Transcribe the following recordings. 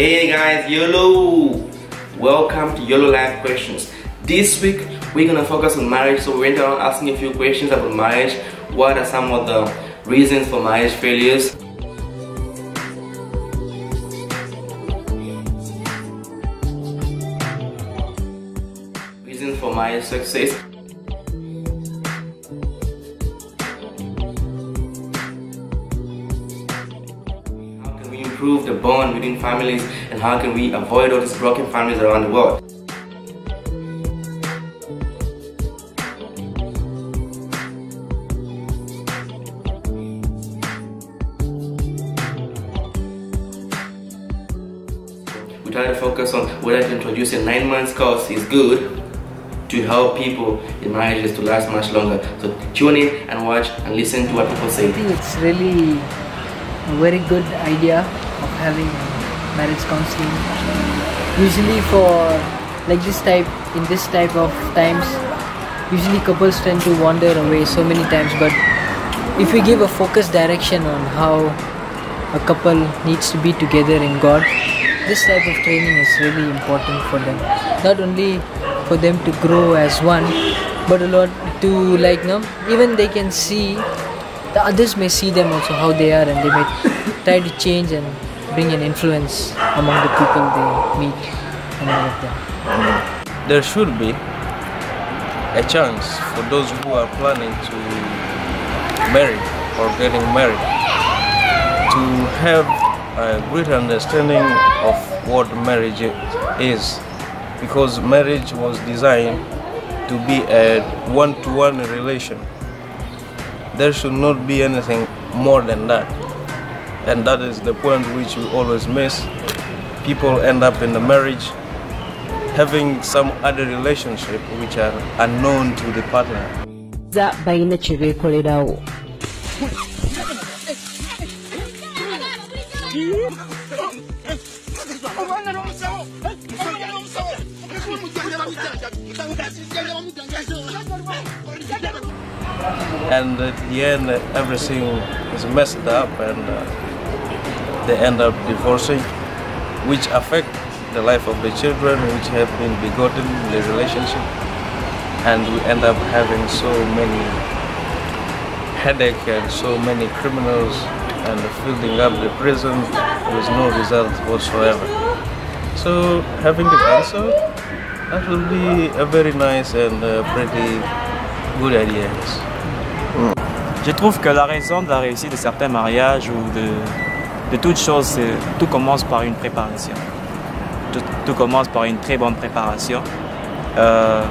Hey guys, YOLO! Welcome to YOLO Life Questions. This week we're gonna focus on marriage, so we went around asking a few questions about marriage. What are some of the reasons for marriage failures? Reasons for marriage success. Improve the bond within families and how can we avoid all these broken families around the world? We try to focus on whether to introduce a nine months course is good to help people in marriages to last much longer. So tune in and watch and listen to what people say. I think it's really a very good idea having marriage counseling. Usually for like this type in this type of times, usually couples tend to wander away so many times. But if we give a focused direction on how a couple needs to be together in God, this type of training is really important for them. Not only for them to grow as one, but a lot to like no even they can see the others may see them also how they are and they may try to change and an influence among the people they meet and all of them. there should be a chance for those who are planning to marry or getting married to have a great understanding of what marriage is. Because marriage was designed to be a one-to-one relation. There should not be anything more than that and that is the point which we always miss. People end up in the marriage having some other relationship which are unknown to the partner. Za balina kye beekolerawo and at the end everything is messed up and uh, they end up divorcing which affect the life of the children which have been begotten in the relationship. And we end up having so many headache and so many criminals and filling up the prison with no result whatsoever. So having the answer that will be a very nice and uh, pretty good idea yes. Je trouve que la raison de la réussite de certains mariages ou de, de toute chose, c'est- tout commence par une préparation. Tout, commence par une très bonne préparation. Euh,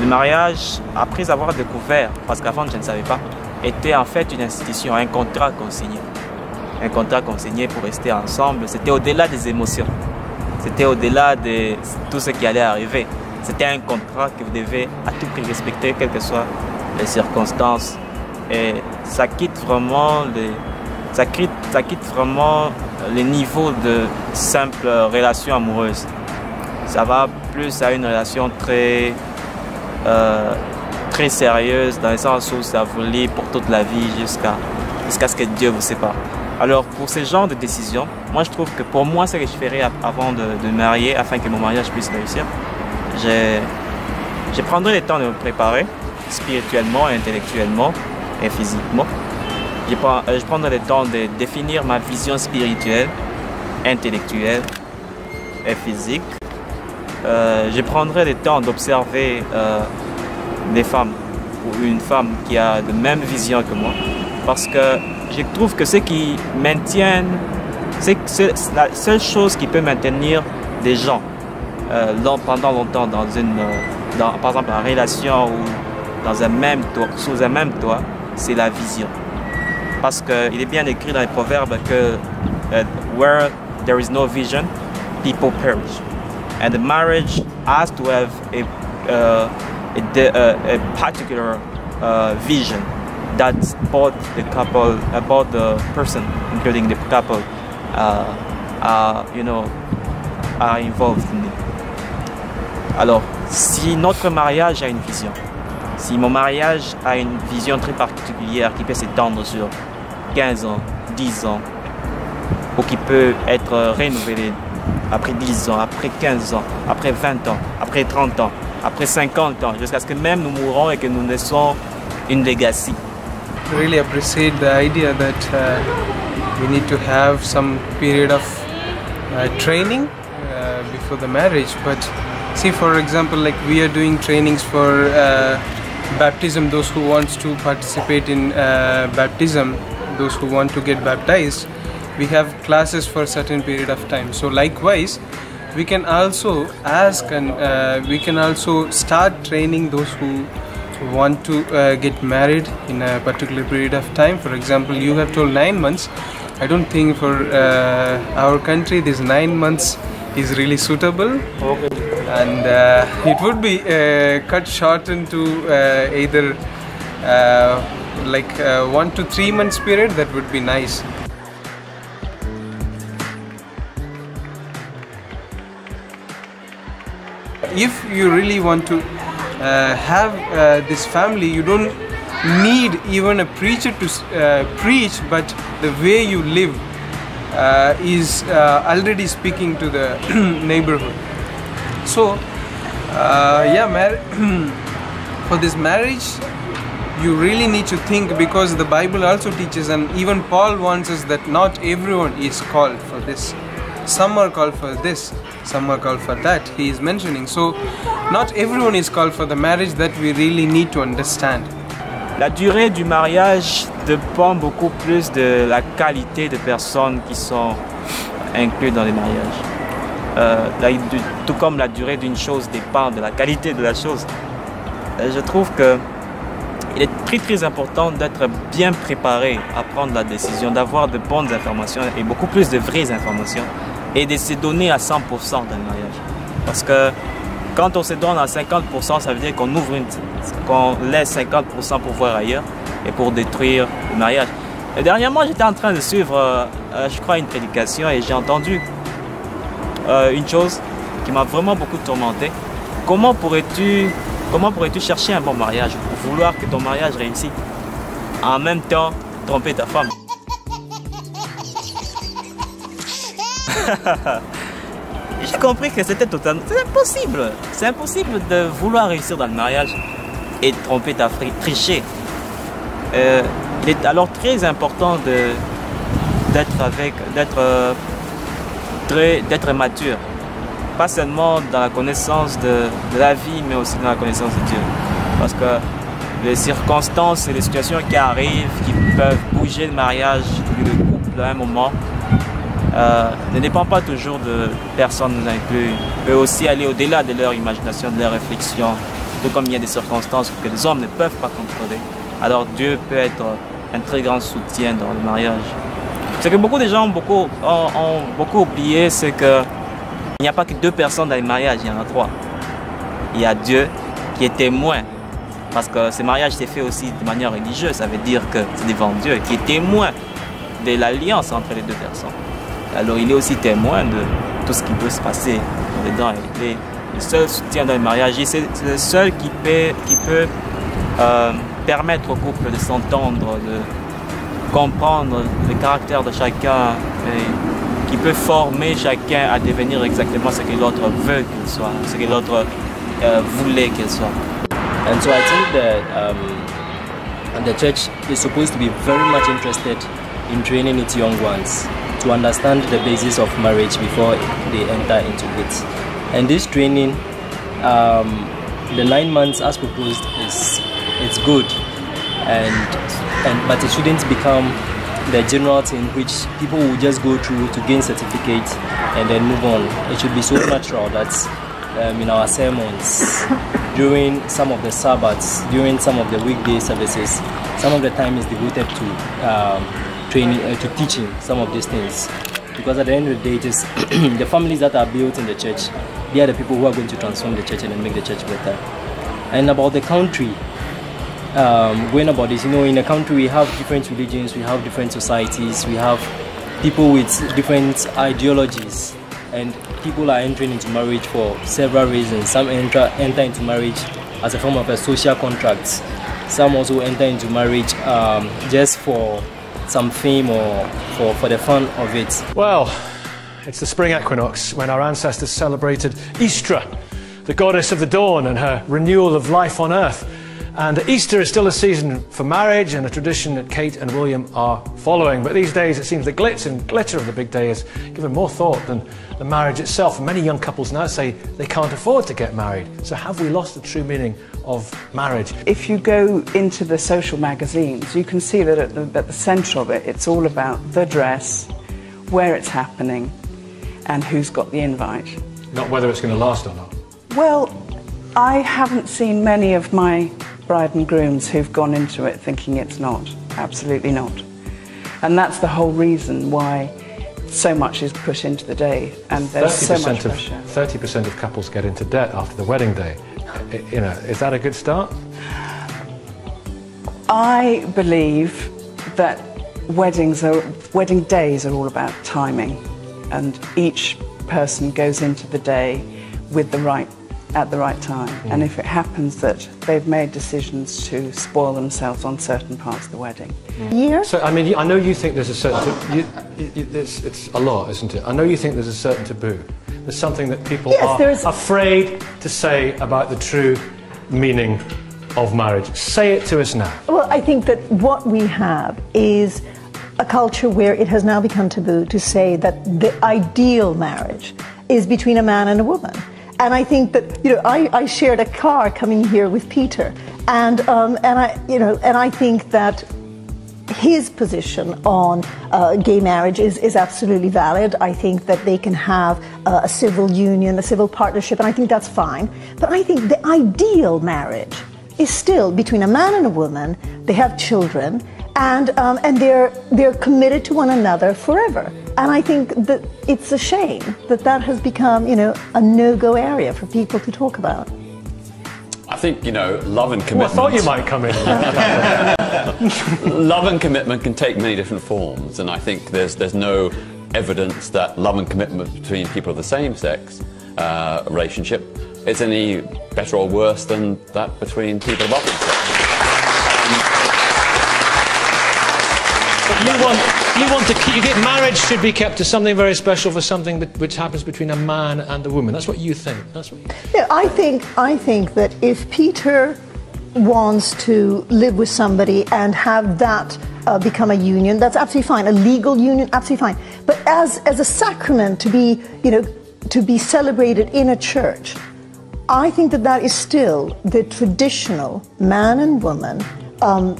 le mariage, après avoir découvert, parce qu'avant je ne savais pas, était en fait une institution, un contrat consigné. Un contrat consigné pour rester ensemble. C'était au-delà des émotions. C'était au-delà de tout ce qui allait arriver. C'était un contrat que vous devez à tout prix respecter, quelles que soient les circonstances. Ça quitte vraiment les, ça quitte, ça quitte vraiment le niveau de simple relation amoureuse. Ça va plus à une relation très, euh, très sérieuse dans le sens où ça vous lie pour toute la vie jusqu'à jusqu'à ce que Dieu vous sépare. Alors pour ce genre de décision, moi je trouve que pour moi ce que je ferais avant de, de marier afin que mon mariage puisse réussir, je, je prendrai le temps de me préparer spirituellement, intellectuellement et physiquement. Je, prends- euh, je prendrai le temps de définir ma vision spirituelle, intellectuelle et physique. Euh, je prendrai le temps d'observer euh, des femmes ou une femme qui a la même vision que moi. Parce que je trouve que ce qui maintient, c'est la seule chose qui peut maintenir des gens long- pendant longtemps dans une, dans, par exemple, en relation ou dans un même sous un même toit, c'est la vision. Parce qu'il est bien écrit dans les proverbes que where there is no vision, people perish. And the marriage has to have a, uh, a, uh, a particular uh, vision that both the couple, uh, both the person, including the couple, uh, you know, are involved in it. Alors, si notre mariage a une vision, si mon mariage a une vision très particulière qui peut s'étendre sur 15 ans, 10 ans, qui peut être renouvelé après 10 ans, après 15 ans, après 20 ans, après 30 ans, après 50 ans, jusqu'à ce que même nous mourons et que nous laissons une legacy. really appreciate the idea that uh, we need to have some period of uh, training uh, before the marriage but see for example like we are doing trainings for uh, baptism those who wants to participate in uh, baptism those who want to get baptized we have classes for a certain period of time. So likewise we can also ask and uh, we can also start training those who want to uh, get married in a particular period of time. For example you have told 9 months. I don't think for uh, our country this 9 months is really suitable. And uh, it would be uh, cut short into uh, either uh, like uh, 1 to 3 months period that would be nice. If you really want to uh, have uh, this family you don't need even a preacher to uh, preach but the way you live uh, is uh, already speaking to the neighborhood. So uh, yeah for this marriage you really need to think because the bible also teaches and even paul warns us that not everyone is called for this. Some are called for this some are called for that he is mentioning. So not everyone is called for the marriage that we really need to understand. La durée du mariage dépend beaucoup plus de la qualité de personnes qui sont incluses dans les mariages. Euh, tout comme la durée d'une chose dépend de la qualité de la chose. Euh, je trouve que il est très très important d'être bien préparé à prendre la décision, d'avoir de bonnes informations et beaucoup plus de vraies informations et de se donner à 100% dans le mariage. Parce que quand on se donne à 50%, ça veut dire qu'on ouvre une, qu'on laisse 50% pour voir ailleurs et pour détruire le mariage. Et dernièrement, j'étais en train de suivre, euh, euh, je crois, une prédication et j'ai entendu euh, une chose qui m'a vraiment beaucoup tourmenté. Comment pourrais-tu, pourrais-tu chercher un bon mariage ou vouloir que ton mariage réussisse en même temps tromper ta femme? J'ai compris que c'était totalement... C'est impossible. C'est impossible de vouloir réussir dans le mariage et de tromper ta fri- tricher. Euh, il est alors très important d'être avec, euh, d'être mature. Pas seulement dans la connaissance de, la vie, mais aussi dans la connaissance de Dieu. Parce que les circonstances et les situations qui arrivent, qui peuvent bouger le mariage, le couple à un moment, euh, ne dépend pas toujours de personnes incluses. Peut aussi aller au-delà de leur imagination, de leur réflexion, tout comme il y a des circonstances que les hommes ne peuvent pas contrôler. Alors Dieu peut être un très grand soutien dans le mariage. Ce que beaucoup de gens ont beaucoup, oublié, c'est que il n'y a pas que deux personnes dans le mariage, il y en a trois. Il y a Dieu qui est témoin. Parce que ce mariage s'est fait aussi de manière religieuse, ça veut dire que c'est devant Dieu qui est témoin de l'alliance entre les deux personnes. Alors il est aussi témoin de tout ce qui peut se passer dedans. Il est le seul soutien dans le mariage. C'est le seul qui peut, qui peut euh, permettre au couple de s'entendre, de comprendre le caractère de chacun, qui peut former chacun à devenir exactement ce que l'autre veut qu'il soit, ce que l'autre euh, voulait qu'il soit. And so I think that um, the church is supposed to be very much interested in training its young ones to understand the basis of marriage before they enter into it. And this training, um, the nine months as proposed, is it's good, and and but it shouldn't become the general thing which people will just go through to gain certificate and then move on. It should be so natural that um, in our sermons, during some of the Sabbaths, during some of the weekday services, some of the time is devoted to um, training, uh, to teaching some of these things. Because at the end of the day, it is the families that are built in the church, they are the people who are going to transform the church and make the church better. And about the country, um, going about this, you know, in a country we have different religions, we have different societies, we have people with different ideologies, and people are entering into marriage for several reasons. Some enter, enter into marriage as a form of a social contract. Some also enter into marriage um, just for some fame or for, for the fun of it? Well, it's the spring equinox when our ancestors celebrated Istra, the goddess of the dawn and her renewal of life on earth. And Easter is still a season for marriage and a tradition that Kate and William are following. But these days it seems the glitz and glitter of the big day is given more thought than the marriage itself. Many young couples now say they can't afford to get married. So have we lost the true meaning of marriage? If you go into the social magazines, you can see that at the, at the centre of it, it's all about the dress, where it's happening, and who's got the invite. Not whether it's going to last or not. Well, I haven't seen many of my bride and grooms who've gone into it thinking it's not. Absolutely not. And that's the whole reason why so much is put into the day and there's so much of, pressure. 30% of couples get into debt after the wedding day. You know, is that a good start? I believe that weddings are wedding days are all about timing and each person goes into the day with the right at the right time mm. and if it happens that they've made decisions to spoil themselves on certain parts of the wedding mm. Year? So, I mean, I know you think there's a certain. You, you, you, it's, it's a lot, isn't it? I know you think there's a certain taboo. There's something that people Yes, are there's- afraid to say about the true meaning of marriage. Say it to us now. Well, I think that what we have is a culture where it has now become taboo to say that the ideal marriage is between a man and a woman. And I think that you know I, I shared a car coming here with Peter, and um, and I you know and I think that his position on uh, gay marriage is, is absolutely valid. I think that they can have uh, a civil union, a civil partnership, and I think that's fine. But I think the ideal marriage is still between a man and a woman. They have children, and um, and they're they're committed to one another forever. And I think that it's a shame that that has become you know a no-go area for people to talk about. I think, you know, love and Oh, I thought you might come in. love and commitment can take many different forms, and I think there's there's no evidence that love and commitment between people of the same sex uh, relationship is any better or worse than that between people of opposite sex. you want, you want to keep, you get marriage should be kept to something very special for something which happens between a man and a woman. That's what you think. That's what. Yeah, I think I think that if Peter wants to live with somebody and have that uh, become a union, that's absolutely fine. A legal union, absolutely fine. But as as a sacrament to be, you know, to be celebrated in a church, I think that that is still the traditional man and woman. Um,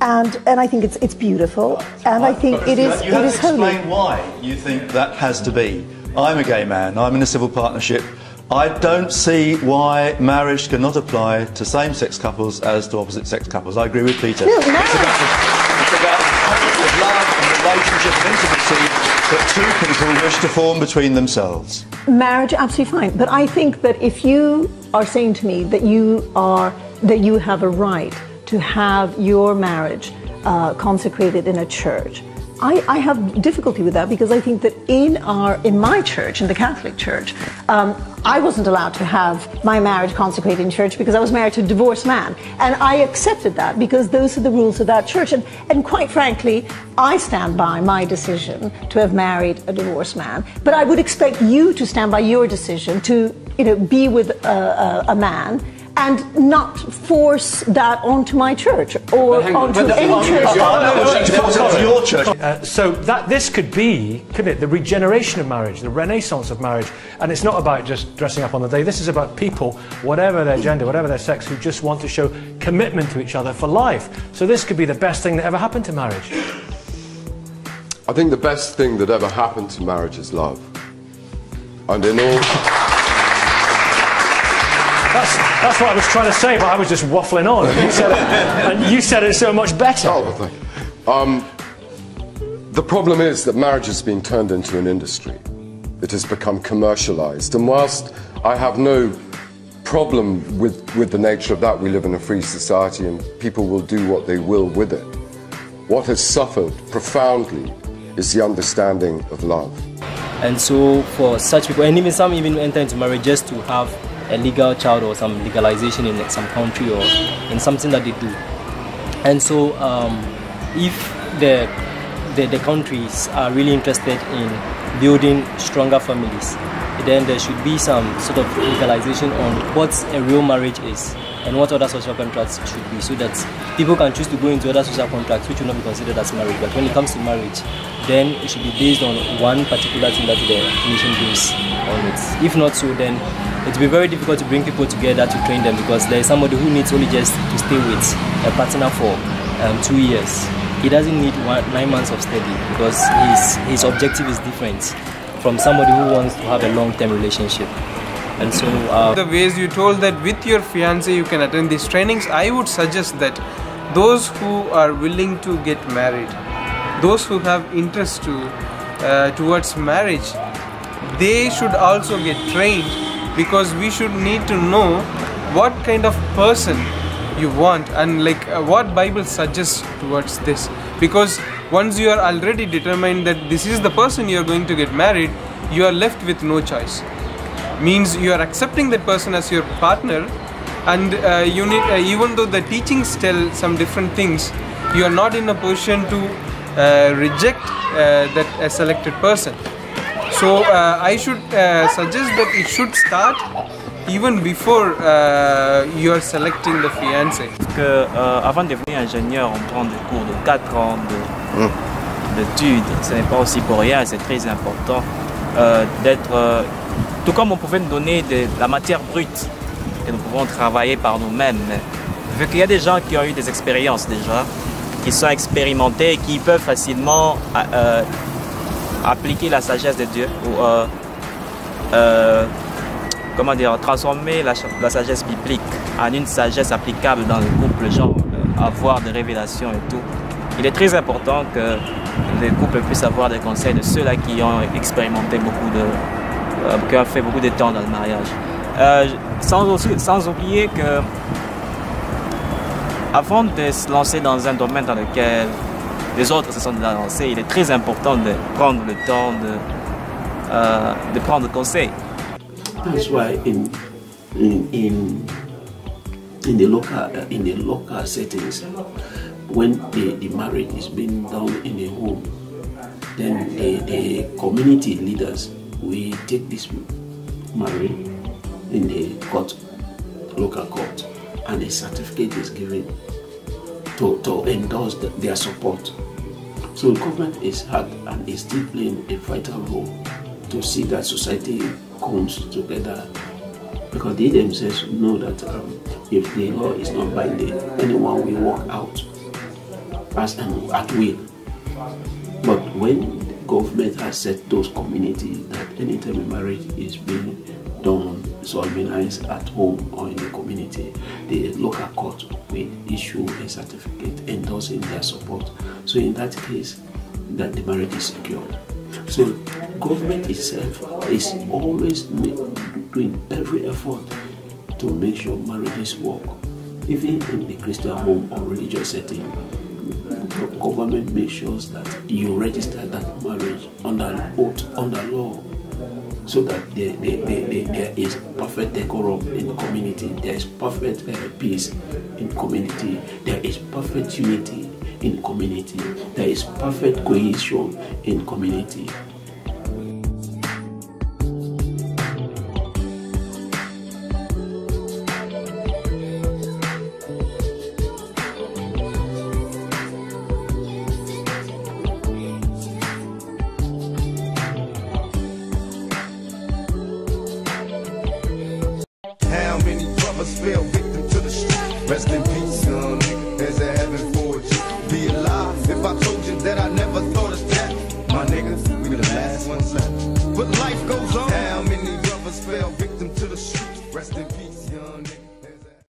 and, and I think it's, it's beautiful, and I think it is, you it have to explain holy. why you think that has to be. I'm a gay man. I'm in a civil partnership. I don't see why marriage cannot apply to same-sex couples as to opposite-sex couples. I agree with Peter. No, it's about it's about the love and relationship and intimacy that two people wish to form between themselves. marriage absolutely fine but i think that if you are saying to me that you are that you have a right to have your marriage uh, consecrated in a church I, I have difficulty with that because I think that in our in my church, in the Catholic Church, um, I wasn't allowed to have my marriage consecrated in church because I was married to a divorced man, and I accepted that because those are the rules of that church. And, and quite frankly, I stand by my decision to have married a divorced man. But I would expect you to stand by your decision to, you know, be with a, a, a man. And not force that onto my church or onto any church. Uh, so that this could be, couldn't it, the regeneration of marriage, the renaissance of marriage, and it's not about just dressing up on the day. This is about people, whatever their gender, whatever their sex, who just want to show commitment to each other for life. So this could be the best thing that ever happened to marriage. I think the best thing that ever happened to marriage is love. And in all. That's, that's what I was trying to say, but I was just waffling on. And you said it, and you said it so much better. Oh, thank you. Um, the problem is that marriage has been turned into an industry. It has become commercialized. And whilst I have no problem with, with the nature of that, we live in a free society and people will do what they will with it. What has suffered profoundly is the understanding of love. And so for such people, and even some even enter into marriage just to have a legal child or some legalization in some country or in something that they do. And so um, if the the, the countries are really interested in building stronger families, then there should be some sort of legalization on what a real marriage is and what other social contracts should be so that people can choose to go into other social contracts which will not be considered as marriage. But when it comes to marriage, then it should be based on one particular thing that the nation brings on it. If not so, then it will be very difficult to bring people together to train them because there is somebody who needs only just to stay with a partner for um, two years. He doesn't need one, nine months of study because his, his objective is different from somebody who wants to have a long-term relationship. And so, uh, the ways you told that with your fiance you can attend these trainings, I would suggest that those who are willing to get married, those who have interest to uh, towards marriage, they should also get trained because we should need to know what kind of person you want and like uh, what bible suggests towards this. Because once you are already determined that this is the person you are going to get married you are left with no choice means you are accepting that person as your partner and uh, you need uh, even though the teachings tell some different things you are not in a position to uh, reject uh, that a selected person. So uh, i should uh, suggest that it should start even before you are selecting the fiancé que avant de devenir ingénieur on prend des cours de 4 ans de d'études. Ce n'est pas aussi pour rien c'est très important d'être tout comme on pouvait nous donner de la matière brute que nous pouvons travailler par nous-mêmes, vu qu'il y a des gens qui ont eu des expériences déjà, qui sont expérimentés et qui peuvent facilement euh, appliquer la sagesse de Dieu ou euh, euh, comment dire, transformer la, sagesse biblique en une sagesse applicable dans le couple, genre avoir des révélations et tout. Il est très important que les couples puissent avoir des conseils de ceux-là qui ont expérimenté beaucoup de, euh, qui a fait beaucoup de temps dans le mariage. Euh, sans, sans oublier que avant de se lancer dans un domaine dans lequel les autres se sont lancés, il est très important de prendre le temps de, euh, prendre conseil. That's why in, in, in, in, the local, in the local settings, when the, the marriage is being done in a home, then the, the community leaders we take this marriage in the court, local court, and a certificate is given to, to endorse the, their support. So the government is hard and is still playing a vital role to see that society comes together because they themselves know that um, if the law is not binding, anyone will walk out as and at will. But when government has set those communities that anytime a marriage is being done, solemnized at home or in the community, the local court will issue a certificate endorsing their support. So in that case, that the marriage is secured. So government itself is always doing every effort to make sure marriages work, even in the Christian home or religious setting government makes sure that you register that marriage under oath, under law, so that there, is perfect decorum in the community, there is perfect uh, peace in community, there is perfect unity in community, there is perfect cohesion in community.